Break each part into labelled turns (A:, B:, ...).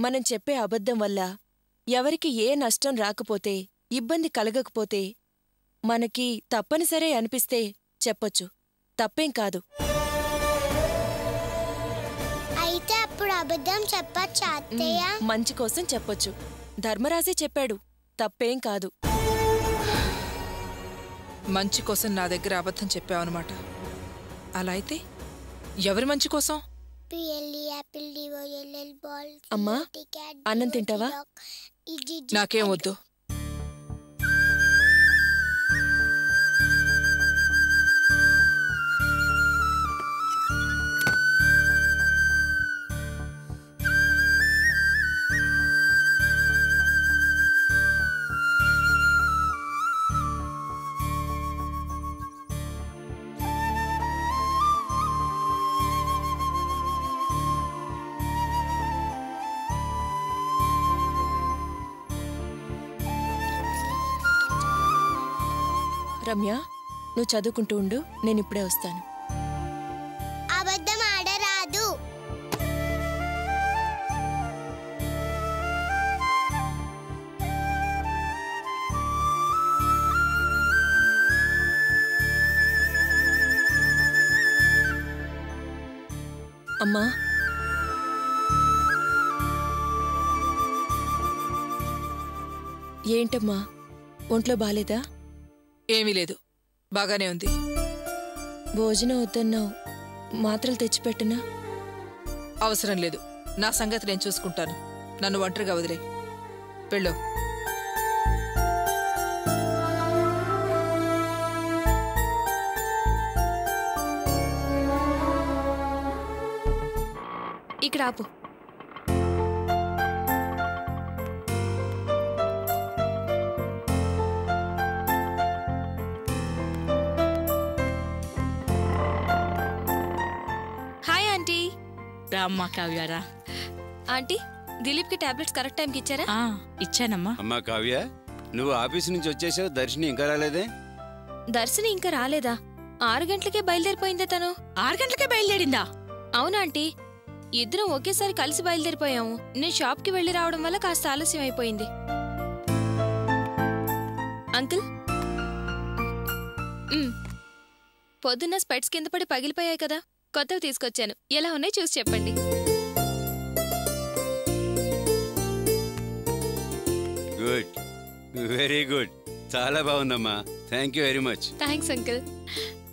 A: మనం చెప్పే అబద్ధం వల్ల ఎవరికి ఏ నష్టం రాకపోతే ఇబ్బంది కలగకపోతే మనకి తప్పనిసరే అనిపిస్తే చెప్పొచ్చు. తప్పేం కాదు.
B: అయితే అప్పుడు అబద్ధం చెప్పచ్చా
A: మంచి కోసం చెప్పొచ్చు. ధర్మరాజే చెప్పాడు. తప్పేం కాదు.
C: మంచి కోసం నా దగ్గర అబద్ధం చెప్పావన్నమాట. అలా అయితే ఎవరి మంచి కోసం?
A: అమ్మా, అన్నం తింటావా?
C: నాకేం వద్దు
A: రమ్య నువ్వు చదువుకుంటూ ఉండు నేనిప్పుడే వస్తాను.
B: అబద్ధం ఆడరాదు
A: అమ్మా. ఏంటమ్మా? ఒంట్లో బాలేదా?
C: ఏమీ లేదు. బాగానే ఉంది.
A: భోజనం వద్దన్నావు. మాత్రలు తెచ్చిపెట్టనా?
C: అవసరం లేదు. నా సంగతి నేను చూసుకుంటాను. నన్ను ఒంటరిగా వదిలే. వెళ్ళు.
D: ఇక్కడ ఆపు.
E: రామ్మా కావ్యారా.
D: ఆంటీ దిలీప్కి టాబ్లెట్స్ కరెక్ట్ టైంకి ఇచ్చారా?
E: ఆ, ఇచ్చానమ్మా.
F: అమ్మా కావ్య నువ్వు ఆఫీస్ నుంచి వచ్చేసావు దర్శిని ఇంకా రాలేదే?
D: దర్శని ఇంకా రాలేదా? ఆరు గంటలకే బయలుదేరిపోయిందే తను.
E: ఆరు గంటలకే బయలుదేరిందా?
D: అవునా ఆంటీ ఇద్దరం ఒకేసారి కలిసి బయలుదేరిపోయాము. నేను షాప్కి వెళ్ళి రావడం వల్ల కాస్త ఆలస్యం అయిపోయింది. అంకుల్? మ్. పొద్దున్న స్పెట్స్ కింద పడి పగిలిపోయాయి కదా. కొత్తవి తీసుకొచ్చాను. ఎలా ఉన్నాయి చూసి చెప్పండి.
F: గుడ్. Very good. చాలా బాగుందమ్మా. Thank you very much.
D: Thanks uncle.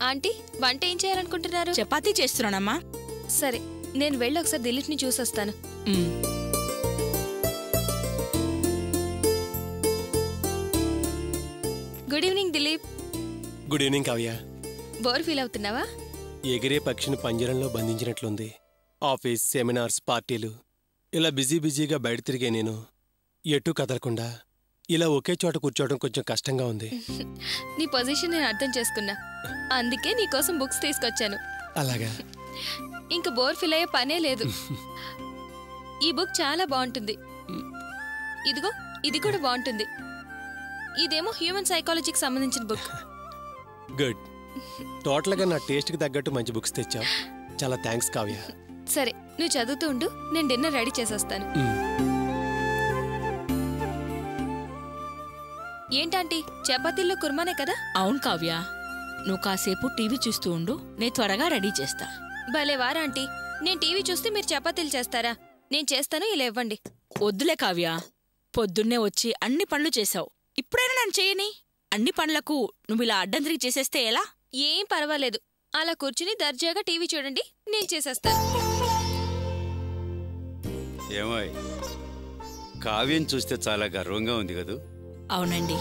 D: Aunty వంట ఏం చేయాలనుకుంటున్నారు?
E: చపాతీ చేస్తున్నానమ్మా.
D: సరే నేను వెళ్ళి ఒకసారి దిలీప్ని చూసొస్తాను. Good evening Dilip.
G: Good evening Kavya.
D: Bore feel అవుతున్నావా?
G: ఎగిరే పక్షిని పంజరంలో బంధించినట్లుంది. ఆఫీస్ సెమినార్స్ పార్టీలు. ఇలా బిజీ బిజీగా బయట తిరిగే నేను ఎటు కదలకుండా ఇలా ఒకే చోట కూర్చోవడం కొంచెం కష్టంగా ఉంది.
D: నీ పొజిషన్ నేను అర్థం చేసుకున్నా. అందుకే నీ కోసం బుక్స్ తీసుకొచ్చాను.
G: అలాగా?
D: ఇంక బోర్ ఫీల్ అయ్యే పనే లేదు. ఈ బుక్ చాలా బాగుంటుంది. ఇదిగో ఇది కూడా బాగుంటుంది. ఇదేమో హ్యూమన్ సైకాలజీకి సంబంధించిన బుక్.
G: గుడ్. టోటల్గా నా టేస్ట్కి తగ్గట్టు మంచి బుక్స్ తెచ్చావు. చాలా థ్యాంక్స్ కావ్య.
D: సరే నువ్వు చదువుతూ ఉండు నేను డిన్నర్ రెడీ చేసేస్తాను. ఏంటంటీ చపాతీల్లో కుర్మానే కదా?
E: అవును కావ్య. నువ్వు కాసేపు టీవీ చూస్తూ ఉండు నేను త్వరగా రెడీ చేస్తా.
D: భలే వారా ఆంటీ. నేను టీవీ చూస్తే మీరు చపాతీలు చేస్తారా? నేను చేస్తాను ఇలా ఇవ్వండి.
E: వద్దులే కావ్య. పొద్దున్నే వచ్చి అన్ని పనులు చేశావు. ఇప్పుడైనా నన్ను చేయని? అన్ని పనులకు నువ్వు ఇలా అడ్డం తిరిగి చేసేస్తే ఎలా?
D: ఏం పర్వాలేదు. అలా కూర్చుని దర్జాగా టీవీ చూడండి నేను చేసేస్తాను.
F: ఏమోయ్ కావ్యం చూస్తే చాలా గర్వంగా ఉంది కదూ?
E: అవునండి.